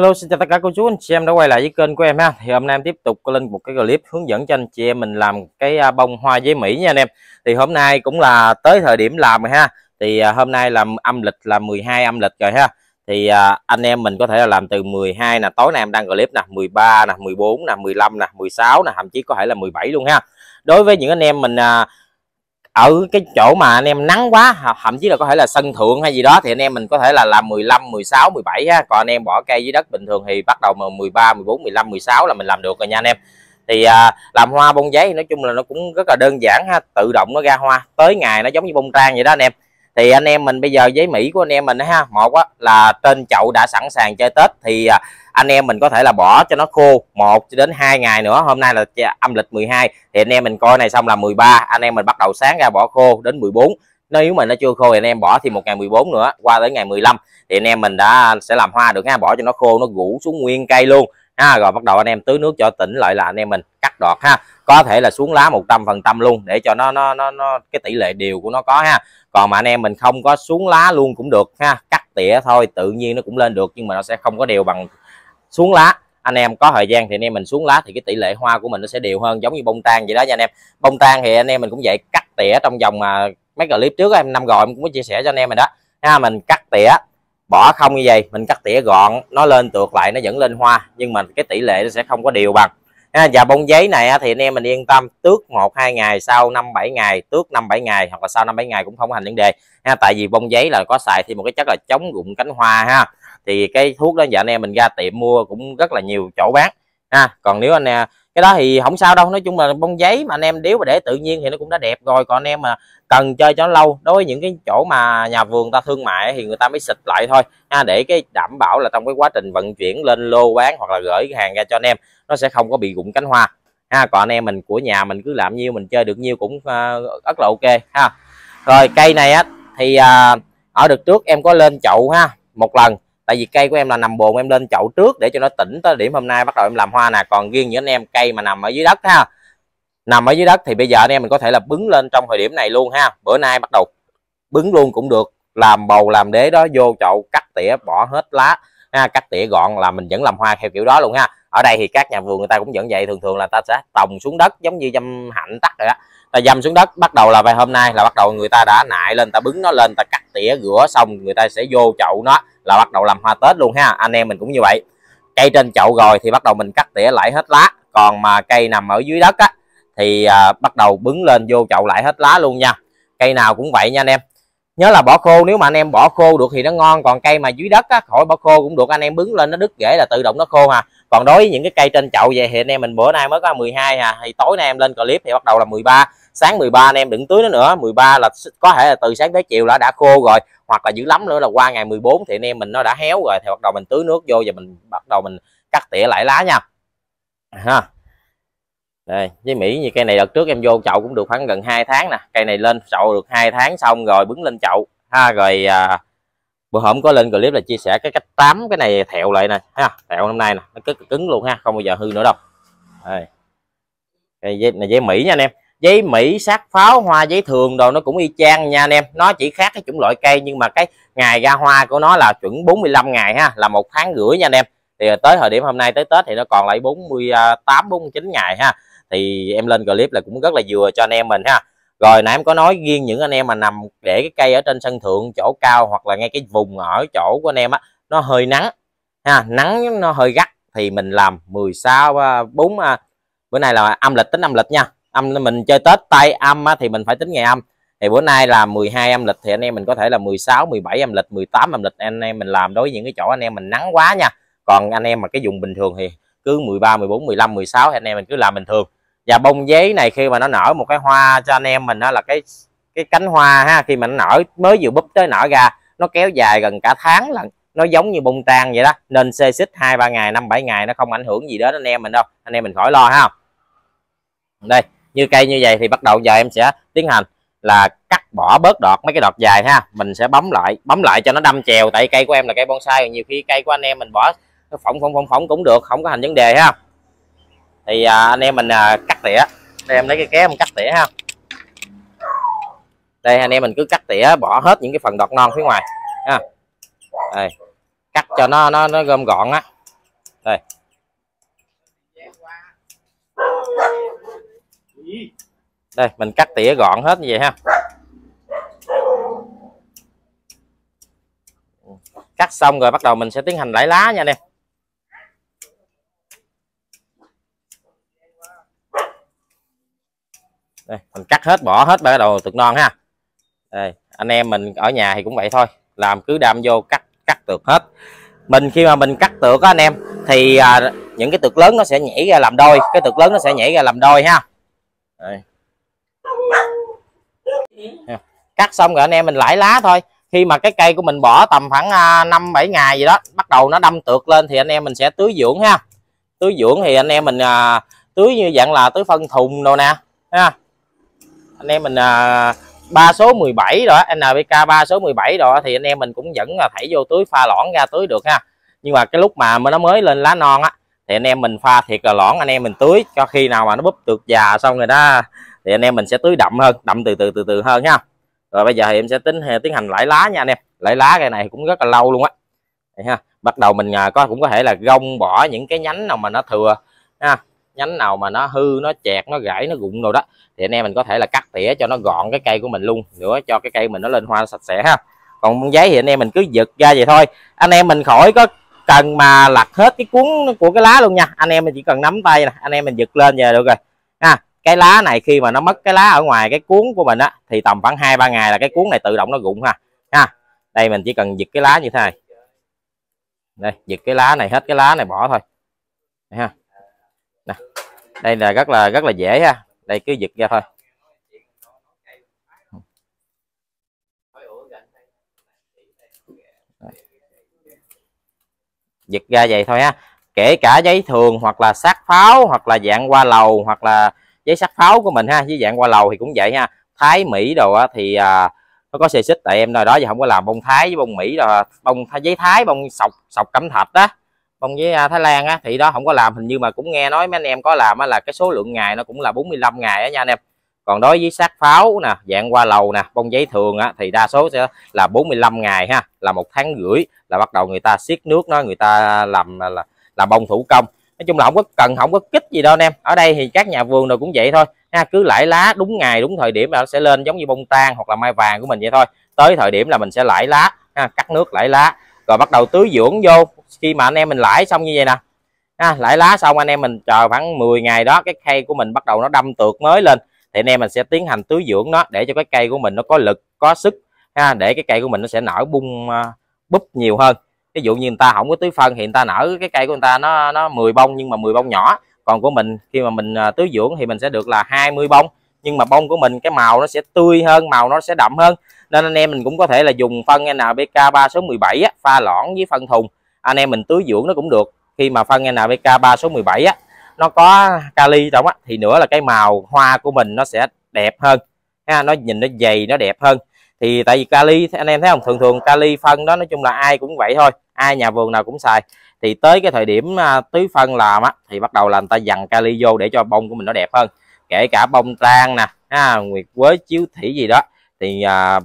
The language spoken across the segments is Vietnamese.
Hello, xin chào tất cả cô chú, anh chị em đã quay lại với kênh của em ha. Thì hôm nay em tiếp tục lên một cái clip hướng dẫn cho anh chị em mình làm cái à, bông hoa giấy Mỹ nha anh em. Thì hôm nay cũng là tới thời điểm làm rồi ha. Thì à, hôm nay làm âm lịch là 12 âm lịch rồi ha. Thì à, anh em mình có thể là làm từ 12 nè, tối nay em đăng clip nè 13 nè 14 nè 15 nè 16 nè, thậm chí có thể là 17 luôn ha. Đối với những anh em mình ở cái chỗ mà anh em nắng quá thậm chí là có thể là sân thượng hay gì đó thì anh em mình có thể là làm 15 16 17 ha. Còn anh em bỏ cây dưới đất bình thường thì bắt đầu mà 13 14 15 16 là mình làm được rồi nha anh em. Thì à, làm hoa bông giấy nói chung là nó cũng rất là đơn giản ha tự động nó ra hoa. Tới ngày nó giống như bông trang vậy đó anh em thì anh em mình bây giờ giấy mỹ của anh em mình ha. Một á, là trên chậu đã sẵn sàng chơi tết. Thì à, anh em mình có thể là bỏ cho nó khô một đến hai ngày nữa. Hôm nay là âm lịch 12 thì anh em mình coi này xong là 13 anh em mình bắt đầu sáng ra bỏ khô đến 14 nếu mà nó chưa khô thì anh em bỏ thì một ngày 14 nữa qua tới ngày 15 thì anh em mình đã sẽ làm hoa được ha. Bỏ cho nó khô nó rủ xuống nguyên cây luôn. Ha rồi bắt đầu anh em tưới nước cho tỉnh lại là anh em mình cắt đọt ha có thể là xuống lá 100 phần trăm luôn, để cho nó nó nó nó, cái tỷ lệ đều của nó có ha. Còn mà anh em mình không có xuống lá luôn cũng được ha, cắt tỉa thôi, tự nhiên nó cũng lên được, nhưng mà nó sẽ không có đều bằng xuống lá. Anh em có thời gian thì anh em mình xuống lá thì cái tỷ lệ hoa của mình nó sẽ đều hơn, giống như bông tan vậy đó nha anh em. Bông tan thì anh em mình cũng vậy, cắt tỉa trong vòng mà mấy clip trước em năm rồi em cũng có chia sẻ cho anh em mình đó. Ha, mình cắt tỉa, bỏ không như vậy, mình cắt tỉa gọn, nó lên tược lại, nó vẫn lên hoa, nhưng mà cái tỷ lệ nó sẽ không có đều bằng ha, và bông giấy này thì anh em mình yên tâm tước một hai ngày sau năm bảy ngày tước năm bảy ngày hoặc là sau năm bảy ngày cũng không thành vấn đề. Ha tại vì bông giấy là có xài thêm một cái chất là chống rụng cánh hoa ha. Thì cái thuốc đó giờ anh em mình ra tiệm mua cũng rất là nhiều chỗ bán. Ha còn nếu anh em cái đó thì không sao đâu nói chung là bông giấy mà anh em điếu mà để tự nhiên thì nó cũng đã đẹp rồi. Còn anh em mà cần chơi cho nó lâu đối với những cái chỗ mà nhà vườn ta thương mại thì người ta mới xịt lại thôi. Ha để cái đảm bảo là trong cái quá trình vận chuyển lên lô bán hoặc là gửi hàng ra cho anh em nó sẽ không có bị rụng cánh hoa. Ha còn anh em mình của nhà mình cứ làm nhiêu mình chơi được nhiêu cũng uh, rất là ok ha. Rồi cây này á thì uh, ở được trước em có lên chậu ha một lần tại vì cây của em là nằm bồn em lên chậu trước để cho nó tỉnh tới điểm hôm nay bắt đầu em làm hoa nè. Còn riêng những anh em cây mà nằm ở dưới đất ha. Nằm ở dưới đất thì bây giờ anh em mình có thể là bứng lên trong thời điểm này luôn ha. Bữa nay bắt đầu bứng luôn cũng được. Làm bầu làm đế đó vô chậu cắt tỉa bỏ hết lá ha, cắt tỉa gọn là mình vẫn làm hoa theo kiểu đó luôn ha. Ở đây thì các nhà vườn người ta cũng vẫn vậy thường thường là ta sẽ tòng xuống đất giống như dâm hạnh tắt rồi đó ta dâm xuống đất bắt đầu là về hôm nay là bắt đầu người ta đã nại lên ta bứng nó lên ta cắt tỉa rửa xong người ta sẽ vô chậu nó là bắt đầu làm hoa tết luôn ha. Anh em mình cũng như vậy. Cây trên chậu rồi thì bắt đầu mình cắt tỉa lại hết lá. Còn mà cây nằm ở dưới đất á thì à, bắt đầu bứng lên vô chậu lại hết lá luôn nha. Cây nào cũng vậy nha anh em. Nhớ là bỏ khô nếu mà anh em bỏ khô được thì nó ngon còn cây mà dưới đất á khỏi bỏ khô cũng được anh em bứng lên nó đứt rễ là tự động nó khô hà còn đối với những cái cây trên chậu vậy thì anh em mình bữa nay mới có 12 hà thì tối nay em lên clip thì bắt đầu là 13 sáng 13 anh em đừng tưới nó nữa. 13 là có thể là từ sáng tới chiều là đã khô rồi hoặc là dữ lắm nữa là qua ngày 14 thì anh em mình nó đã héo rồi thì bắt đầu mình tưới nước vô và mình bắt đầu mình cắt tỉa lại lá nha. Ha. Đây với mỹ như cây này đợt trước em vô chậu cũng được khoảng gần 2 tháng nè. Cây này lên chậu được hai tháng xong rồi bứng lên chậu. Ha rồi à, bữa hôm có lên clip là chia sẻ cái cách tám cái này thẹo lại nè. Ha thẹo hôm nay nè nó cứ cứng luôn ha không bao giờ hư nữa đâu. Đây. Cây này giấy mỹ nha anh em giấy mỹ, sát pháo, hoa giấy thường đồ nó cũng y chang nha anh em. Nó chỉ khác cái chủng loại cây, nhưng mà cái ngày ra hoa của nó là chuẩn 45 ngày ha, là một tháng rưỡi nha anh em. Thì tới thời điểm hôm nay tới tết thì nó còn lại 48 49 ngày ha. Thì em lên clip là cũng rất là vừa cho anh em mình ha. Rồi nãy em có nói riêng những anh em mà nằm để cái cây ở trên sân thượng, chỗ cao hoặc là ngay cái vùng ở chỗ của anh em á, nó hơi nắng ha. Nắng nó hơi gắt thì mình làm 16 4 à, à, bữa nay là âm lịch, tính âm lịch nha âm mình chơi tết tay âm á, thì mình phải tính ngày âm. Thì bữa nay là 12 âm lịch thì anh em mình có thể là 16 17 âm lịch 18 âm lịch anh em mình làm đối với những cái chỗ anh em mình nắng quá nha. Còn anh em mà cái dùng bình thường thì cứ 13 14 15 16 thì anh em mình cứ làm bình thường. Và bông giấy này khi mà nó nở một cái hoa cho anh em mình đó là cái cái cánh hoa ha khi mà nó nở mới vừa búp tới nở ra nó kéo dài gần cả tháng lận. Nó giống như bông tan vậy đó nên xê xích hai ba ngày năm bảy ngày nó không ảnh hưởng gì đến anh em mình đâu. Anh em mình khỏi lo ha. Đây như cây như vậy thì bắt đầu giờ em sẽ tiến hành là cắt bỏ bớt đọt mấy cái đọt dài ha. Mình sẽ bấm lại bấm lại cho nó đâm chèo tại cây của em là cây bonsai nhiều khi cây của anh em mình bỏ phỏng phỏng phỏng phỏng cũng được không có thành vấn đề ha. Thì à, anh em mình à, cắt tỉa. Đây em lấy cái kéo em cắt tỉa ha. Đây anh em mình cứ cắt tỉa bỏ hết những cái phần đọt non phía ngoài ha. Đây cắt cho nó nó nó gom gọn á. Đây. Đây mình cắt tỉa gọn hết như vậy ha. Cắt xong rồi bắt đầu mình sẽ tiến hành lãi lá nha anh em. Đây mình cắt hết bỏ hết bắt đầu tược non ha. Đây anh em mình ở nhà thì cũng vậy thôi. Làm cứ đam vô cắt cắt tược hết. Mình khi mà mình cắt tược á anh em thì à, những cái tược lớn nó sẽ nhảy ra làm đôi cái tược lớn nó sẽ nhảy ra làm đôi ha đây. cắt xong rồi anh em mình lãi lá thôi. Khi mà cái cây của mình bỏ tầm khoảng à, năm bảy ngày gì đó bắt đầu nó đâm tược lên thì anh em mình sẽ tưới dưỡng ha. Tưới dưỡng thì anh em mình à, tưới như dạng là tưới phân thùng đồ nè ha. Anh em mình à, ba số 17 rồi NPK 3 số 17 rồi thì anh em mình cũng vẫn là thảy vô tưới pha lõn ra tưới được ha. Nhưng mà cái lúc mà nó mới lên lá non á thì anh em mình pha thiệt là lõn, anh em mình tưới, cho khi nào mà nó búp được già xong rồi đó, thì anh em mình sẽ tưới đậm hơn, đậm từ từ từ từ hơn nha. Rồi bây giờ thì em sẽ tính à, tiến hành lãi lá nha anh em. Lãi lá cái này cũng rất là lâu luôn á. Ha, bắt đầu mình à, có, cũng có thể là gông bỏ những cái nhánh nào mà nó thừa, ha, nhánh nào mà nó hư, nó chẹt, nó gãy, nó rụng rồi đó. Thì anh em mình có thể là cắt tỉa cho nó gọn cái cây của mình luôn, nữa cho cái cây mình nó lên hoa sạch sẽ ha. Còn giấy thì anh em mình cứ giật ra vậy thôi. Anh em mình khỏi có cần mà lật hết cái cuốn của cái lá luôn nha. Anh em mình chỉ cần nắm tay nè, anh em mình giật lên giờ được rồi. Ha cái lá này khi mà nó mất cái lá ở ngoài cái cuốn của mình á, thì tầm khoảng hai, ba ngày là cái cuốn này tự động nó rụng ha. Ha đây mình chỉ cần giật cái lá như thế này. Đây, giật cái lá này, hết cái lá này bỏ thôi. Ha. Đây là rất là rất là dễ ha. Đây cứ giật ra thôi. Giật ra vậy thôi ha kể cả giấy thường hoặc là sát pháo hoặc là dạng qua lầu hoặc là giấy sát pháo của mình ha với dạng qua lầu thì cũng vậy ha. Thái mỹ đồ á, thì à, nó có xê xích tại em nơi đó giờ không có làm bông thái với bông mỹ rồi à. bông giấy thái bông sọc sọc cẩm thạch đó bông với à, thái lan á thì đó không có làm. Hình như mà cũng nghe nói mấy anh em có làm á là cái số lượng ngày nó cũng là 45 ngày á nha anh em còn đối với sát pháo nè dạng qua lầu nè bông giấy thường á thì đa số sẽ là 45 ngày ha là một tháng rưỡi là bắt đầu người ta siết nước nó người ta làm à, là là bông thủ công. Nói chung là không có cần không có kích gì đâu anh em. Ở đây thì các nhà vườn rồi cũng vậy thôi. Ha cứ lãi lá đúng ngày đúng thời điểm là nó sẽ lên giống như bông tan hoặc là mai vàng của mình vậy thôi. Tới thời điểm là mình sẽ lãi lá ha, cắt nước lãi lá. Rồi bắt đầu tưới dưỡng vô. Khi mà anh em mình lãi xong như vậy nè. Ha, lãi lá xong anh em mình chờ khoảng 10 ngày đó cái cây của mình bắt đầu nó đâm tược mới lên thì anh em mình sẽ tiến hành tưới dưỡng nó để cho cái cây của mình nó có lực có sức ha để cái cây của mình nó sẽ nở bung à, búp nhiều hơn. Ví dụ như người ta không có tưới phân thì người ta nở cái cây của người ta nó nó 10 bông nhưng mà 10 bông nhỏ. Còn của mình khi mà mình à, tưới dưỡng thì mình sẽ được là 20 bông. Nhưng mà bông của mình cái màu nó sẽ tươi hơn màu nó sẽ đậm hơn. Nên anh em mình cũng có thể là dùng phân NPK 3 số 17 á, pha loãng với phân thùng. Anh em mình tưới dưỡng nó cũng được. Khi mà phân NPK 3 số 17 á nó có kali trong á thì nữa là cái màu hoa của mình nó sẽ đẹp hơn. Ha nó nhìn nó dày nó đẹp hơn. Thì tại vì kali anh em thấy không? Thường thường kali phân đó nói chung là ai cũng vậy thôi ai nhà vườn nào cũng xài. Thì tới cái thời điểm à, tưới phân làm á thì bắt đầu là người ta dằn kali vô để cho bông của mình nó đẹp hơn. Kể cả bông trang nè ha, nguyệt quế chiếu thủy gì đó thì à,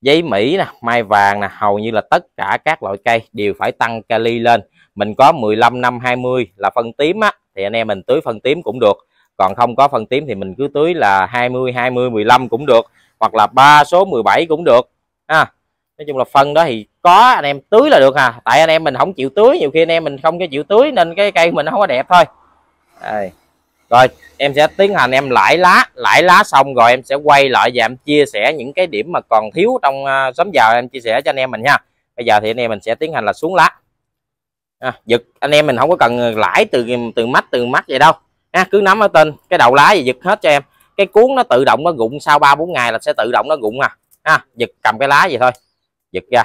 giấy mỹ nè mai vàng nè hầu như là tất cả các loại cây đều phải tăng kali lên mình có 15 năm 20 là phân tím á thì anh em mình tưới phân tím cũng được. Còn không có phân tím thì mình cứ tưới là 20 20 15 cũng được hoặc là ba số 17 cũng được. Ha nói chung là phân đó thì có anh em tưới là được à. Tại anh em mình không chịu tưới nhiều khi anh em mình không có chịu tưới nên cái cây mình không có đẹp thôi. Đây. rồi em sẽ tiến hành em lãi lá lãi lá xong rồi em sẽ quay lại và em chia sẻ những cái điểm mà còn thiếu trong uh, sớm giờ em chia sẻ cho anh em mình nha. Bây giờ thì anh em mình sẽ tiến hành là xuống lá à, giật. Anh em mình không có cần lãi từ từ mắt từ mắt vậy đâu. À, cứ nắm ở tên. Cái đầu lá gì giật hết cho em. Cái cuốn nó tự động nó rụng sau ba bốn ngày là sẽ tự động nó rụng à. À giật cầm cái lá vậy thôi. Giật ra.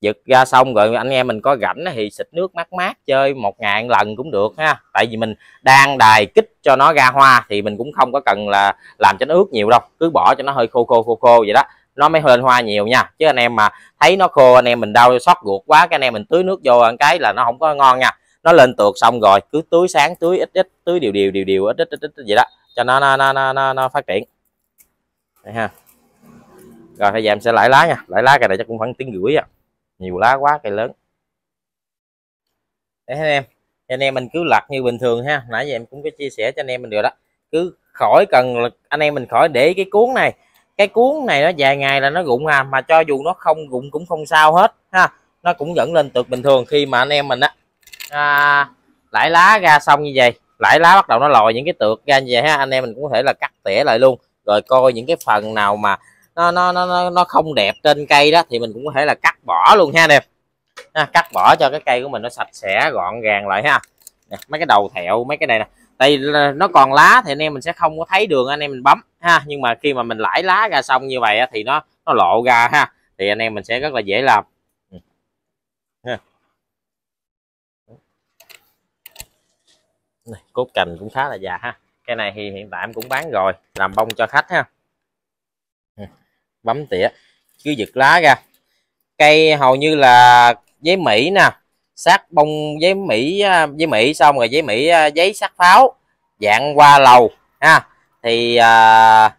Giật ra xong rồi anh em mình có rảnh thì xịt nước mát mát chơi một ngàn lần cũng được ha. Tại vì mình đang đài kích cho nó ra hoa thì mình cũng không có cần là làm cho nó ướt nhiều đâu. Cứ bỏ cho nó hơi khô khô khô khô vậy đó nó mới lên hoa nhiều nha. Chứ anh em mà thấy nó khô anh em mình đau sót ruột quá cái anh em mình tưới nước vô ăn cái là nó không có ngon nha. Nó lên tược xong rồi cứ tưới sáng tưới ít ít tưới đều đều đều đều ít ít ít, ít vậy đó. Cho nó nó nó nó, nó, nó phát triển. Đấy ha. Rồi bây giờ em sẽ lại lá nha. Lại lá cái này chắc cũng khoảng tiếng rưỡi à. Nhiều lá quá cây lớn. Đấy anh em anh em mình cứ lặt như bình thường ha. Nãy giờ em cũng có chia sẻ cho anh em mình được đó. Cứ khỏi cần anh em mình khỏi để cái cuốn này cái cuốn này nó dài ngày là nó rụng à mà cho dù nó không rụng cũng không sao hết ha. Nó cũng vẫn lên tược bình thường khi mà anh em mình á. À, lãi lá ra xong như vậy lãi lá bắt đầu nó lòi những cái tược ra như vậy ha. Anh em mình cũng có thể là cắt tỉa lại luôn rồi coi những cái phần nào mà nó nó nó nó không đẹp trên cây đó thì mình cũng có thể là cắt bỏ luôn ha đẹp ha, à, cắt bỏ cho cái cây của mình nó sạch sẽ gọn gàng lại ha. Nè, mấy cái đầu thẹo mấy cái này nè tại nó còn lá thì anh em mình sẽ không có thấy đường anh em mình bấm ha. Nhưng mà khi mà mình lãi lá ra xong như vậy thì nó nó lộ ra ha. Thì anh em mình sẽ rất là dễ làm. Ừ. Này, cốt cành cũng khá là già ha. Cái này thì hiện tại em cũng bán rồi làm bông cho khách ha. Ừ. Bấm tỉa cứ giật lá ra. Cây hầu như là giấy mỹ nè sát bông giấy mỹ à, giấy mỹ xong rồi giấy mỹ à, giấy sắt pháo dạng qua lầu ha. Thì à,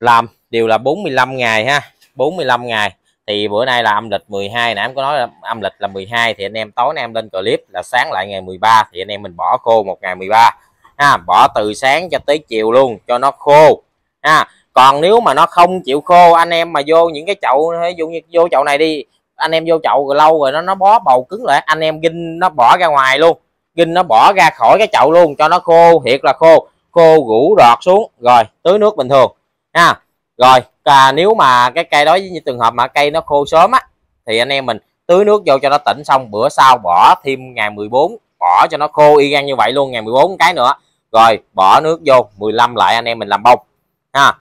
làm đều là 45 ngày ha 45 ngày. Thì bữa nay là âm lịch 12 nãy em có nói là âm lịch là 12 thì anh em tối nay em lên clip là sáng lại ngày 13 thì anh em mình bỏ khô một ngày 13 ha. Bỏ từ sáng cho tới chiều luôn cho nó khô ha. Còn nếu mà nó không chịu khô anh em mà vô những cái chậu ví dụ như vô chậu này đi anh em vô chậu rồi lâu rồi nó nó bó bầu cứng lại. Anh em ginh nó bỏ ra ngoài luôn. Ginh nó bỏ ra khỏi cái chậu luôn cho nó khô thiệt là khô. Khô rũ đọt xuống. Rồi tưới nước bình thường. Ha. Rồi à, nếu mà cái cây đó như trường hợp mà cây nó khô sớm á thì anh em mình tưới nước vô cho nó tỉnh xong bữa sau bỏ thêm ngày 14 bỏ cho nó khô y gan như vậy luôn ngày 14 cái nữa. Rồi bỏ nước vô 15 lại anh em mình làm bông. Ha.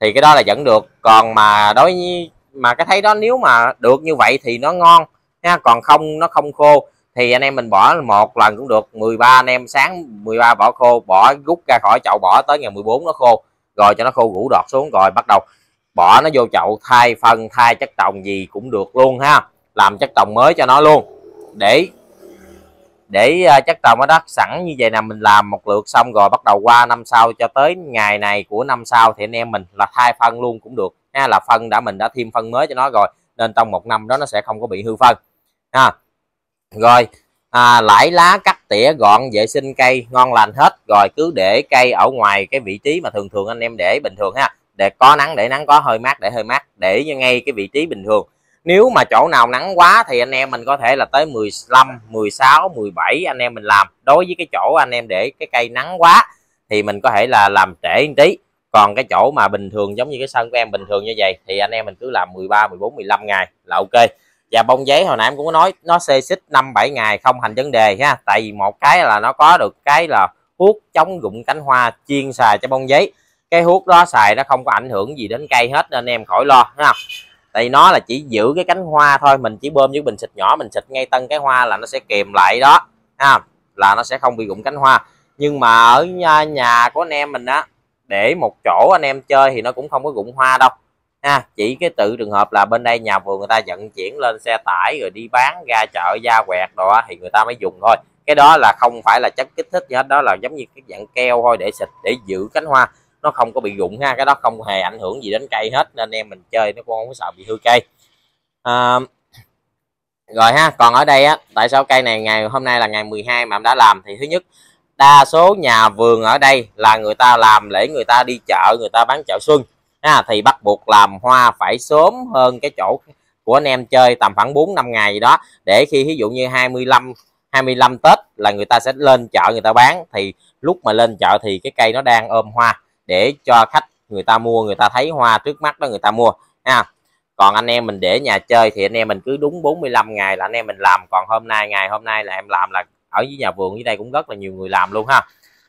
Thì cái đó là vẫn được. Còn mà đối với mà cái thấy đó, nếu mà được như vậy thì nó ngon, ha, còn không, nó không khô, thì anh em mình bỏ một lần cũng được. 13 anh em sáng 13 bỏ khô, bỏ rút ra khỏi chậu, bỏ tới ngày 14 nó khô, rồi cho nó khô rũ đọt xuống, rồi bắt đầu bỏ nó vô chậu, thay phân, thay chất trồng gì cũng được luôn, ha. Làm chất trồng mới cho nó luôn. Để để ờ, chất trồng ở đất sẵn như vậy là mình làm một lượt xong rồi bắt đầu qua năm sau cho tới ngày này của năm sau thì anh em mình là thay phân luôn cũng được ha là phân đã mình đã thêm phân mới cho nó rồi nên trong một năm đó nó sẽ không có bị hư phân ha. Rồi à, lãi lá cắt tỉa gọn vệ sinh cây ngon lành hết. Rồi cứ để cây ở ngoài cái vị trí mà thường thường anh em để bình thường ha. Để có nắng để nắng có hơi mát để hơi mát để ngay cái vị trí bình thường. Nếu mà chỗ nào nắng quá thì anh em mình có thể là tới 15 16 17 anh em mình làm. Đối với cái chỗ anh em để cái cây nắng quá thì mình có thể là làm trễ một tí còn cái chỗ mà bình thường giống như cái sân của em bình thường như vậy thì anh em mình cứ làm 13 14 15 ngày là ok. Và bông giấy hồi nãy em cũng có nói nó xê xích 5 7 ngày không thành vấn đề ha. Tại vì một cái là nó có được cái là hút chống rụng cánh hoa chuyên xài cho bông giấy. Cái hút đó xài nó không có ảnh hưởng gì đến cây hết nên em khỏi lo ha tại nó là chỉ giữ cái cánh hoa thôi mình chỉ bơm với bình xịt nhỏ mình xịt ngay tân cái hoa là nó sẽ kìm lại đó ha là nó sẽ không bị rụng cánh hoa. Nhưng mà ở nhà, nhà của anh em mình á để một chỗ anh em chơi thì nó cũng không có rụng hoa đâu. Ha chỉ cái tự trường hợp là bên đây nhà vườn người ta vận chuyển lên xe tải rồi đi bán ra chợ ra quẹt đó thì người ta mới dùng thôi. Cái đó là không phải là chất kích thích gì hết đó là giống như cái dạng keo thôi để xịt để giữ cánh hoa. Nó không có bị rụng ha cái đó không hề ảnh hưởng gì đến cây hết nên em mình chơi nó cũng không có sợ bị hư cây. À, rồi ha còn ở đây á tại sao cây này ngày hôm nay là ngày 12 mà em đã làm thì thứ nhất đa số nhà vườn ở đây là người ta làm để người ta đi chợ người ta bán chợ xuân. Ha, thì bắt buộc làm hoa phải sớm hơn cái chỗ của anh em chơi tầm khoảng 4 năm ngày gì đó. Để khi ví dụ như 25 25 Tết là người ta sẽ lên chợ người ta bán. Thì lúc mà lên chợ thì cái cây nó đang ôm hoa để cho khách người ta mua người ta thấy hoa trước mắt đó người ta mua. Ha còn anh em mình để nhà chơi thì anh em mình cứ đúng 45 ngày là anh em mình làm. Còn hôm nay ngày hôm nay là em làm là ở dưới nhà vườn dưới đây cũng rất là nhiều người làm luôn ha.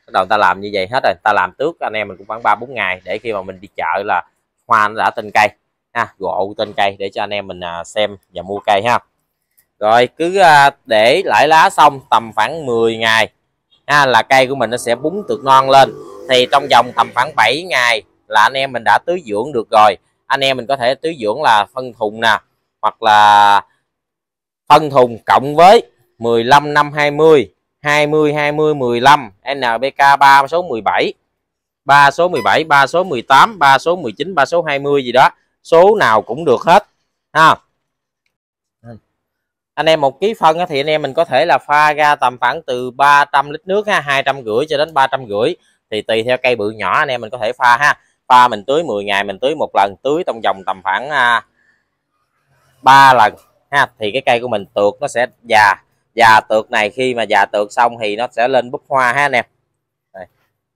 Bắt đầu ta làm như vậy hết rồi ta làm trước anh em mình cũng khoảng ba bốn ngày để khi mà mình đi chợ là hoa nó đã tên cây. Ha gộ tên cây để cho anh em mình à, xem và mua cây ha. Rồi cứ à, để lại lá xong tầm khoảng 10 ngày ha, là cây của mình nó sẽ búng tược non lên. Thì trong vòng tầm khoảng 7 ngày là anh em mình đã tưới dưỡng được rồi. Anh em mình có thể tưới dưỡng là phân thùng nè hoặc là phân thùng cộng với 15 năm 20 20 20 15 NBK 3 số 17 3 số 17 3 số 18 3 số 19 3 số 20 gì đó, số nào cũng được hết, ha. Anh em một ký phân thì anh em mình có thể là pha ra tầm khoảng từ 300 lít nước ha, hai trăm rưỡi cho đến ba trăm rưỡi, thì tùy theo cây bự nhỏ anh em mình có thể pha ha. Pha mình tưới 10 ngày, mình tưới một lần, tưới trong vòng tầm khoảng à, 3 lần ha, thì cái cây của mình tược nó sẽ già già tược này khi mà già tược xong thì nó sẽ lên búp hoa ha anh em.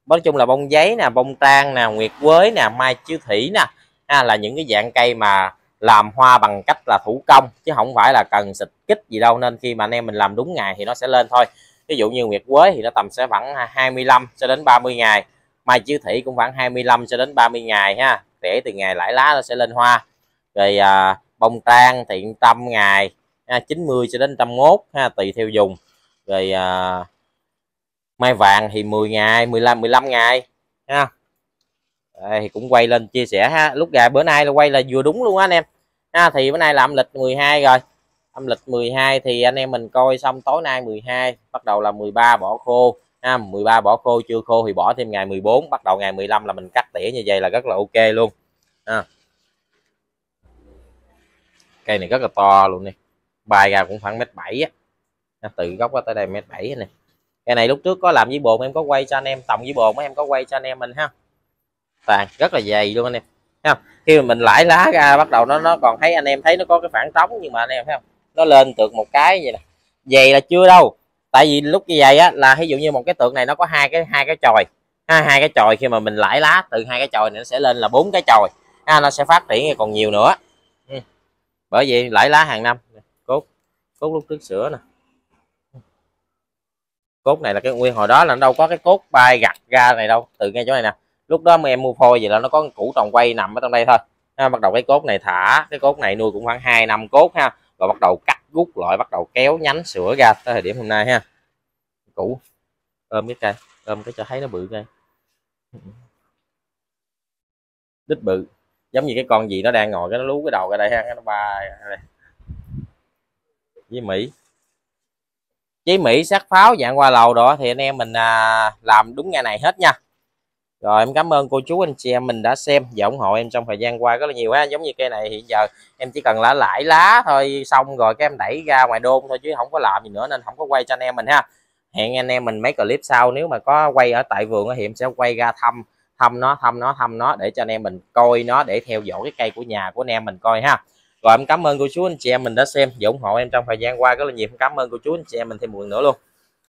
Nói chung là bông giấy nè bông trang nè nguyệt quế nè mai chiếu thủy nè ha, là những cái dạng cây mà làm hoa bằng cách là thủ công chứ không phải là cần xịt kích gì đâu nên khi mà anh em mình làm đúng ngày thì nó sẽ lên thôi. Ví dụ như nguyệt quế thì nó tầm sẽ khoảng 25 cho đến 30 ngày mai chiếu thủy cũng khoảng 25 cho đến 30 ngày ha để từ ngày lãi lá nó sẽ lên hoa. Rồi à, bông tan thiện tâm ngày ha, 90 cho đến trăm mốt ha tùy theo dùng rồi à, mai vàng thì 10 ngày 15 15 ngày ha. Đây, thì cũng quay lên chia sẻ ha. Lúc gà bữa nay là quay là vừa đúng luôn á anh em. Ha thì bữa nay là âm lịch 12 rồi. Âm lịch 12 thì anh em mình coi xong tối nay 12 bắt đầu là 13 bỏ khô. Ha 13 bỏ khô chưa khô thì bỏ thêm ngày 14 bắt đầu ngày 15 là mình cắt tỉa như vậy là rất là ok luôn. Ha. cây này rất là to luôn nè bài ra cũng khoảng mét bảy á. Từ gốc tới đây mét bảy này cái này lúc trước có làm với bồn em có quay cho anh em tòng với bồn em có quay cho anh em mình ha. Tàn rất là dày luôn anh em. Thấy không? Khi mà mình lãi lá ra bắt đầu nó nó còn thấy anh em thấy nó có cái phản trống nhưng mà anh em thấy không? Nó lên được một cái vậy nè. Dày là chưa đâu. Tại vì lúc như vậy á là ví dụ như một cái tượng này nó có hai cái hai cái chòi. Ha, hai cái chòi khi mà mình lãi lá từ hai cái chòi này nó sẽ lên là bốn cái chòi. Ha, nó sẽ phát triển còn nhiều nữa. Ừ. bởi vì lãi lá hàng năm cốt lúc trước sữa nè. Cốt này là cái nguyên hồi đó là đâu có cái cốt bay gặt ra này đâu. Từ ngay chỗ này nè. Lúc đó em mua phôi vậy là nó có củ tròn quay nằm ở trong đây thôi. Ha, bắt đầu cái cốt này thả. Cái cốt này nuôi cũng khoảng 2 năm cốt ha. Rồi bắt đầu cắt rút loại bắt đầu kéo nhánh sữa ra tới thời điểm hôm nay ha. Củ. Ôm cái cây ôm cái cho thấy nó bự cây. Đít bự. Giống như cái con gì nó đang ngồi cái nó lú cái đầu ra đây ha. Nó bay đây với mỹ. Giấy mỹ sát pháo dạng qua lầu đó thì anh em mình à, làm đúng ngày này hết nha. Rồi em cảm ơn cô chú anh chị em mình đã xem và ủng hộ em trong thời gian qua rất là nhiều ha. Giống như cây này hiện giờ em chỉ cần lá lãi lá thôi xong rồi các em đẩy ra ngoài đôn thôi chứ không có làm gì nữa nên không có quay cho anh em mình ha. Hẹn anh em mình mấy clip sau. Nếu mà có quay ở tại vườn thì em sẽ quay ra thăm thăm nó thăm nó thăm nó để cho anh em mình coi nó để theo dõi cái cây của nhà của anh em mình coi ha rồi em cảm ơn cô chú, anh chị em mình đã xem và ủng hộ em trong thời gian qua rất là nhiều. Cảm ơn cô chú, anh chị em mình thêm một lần nữa luôn.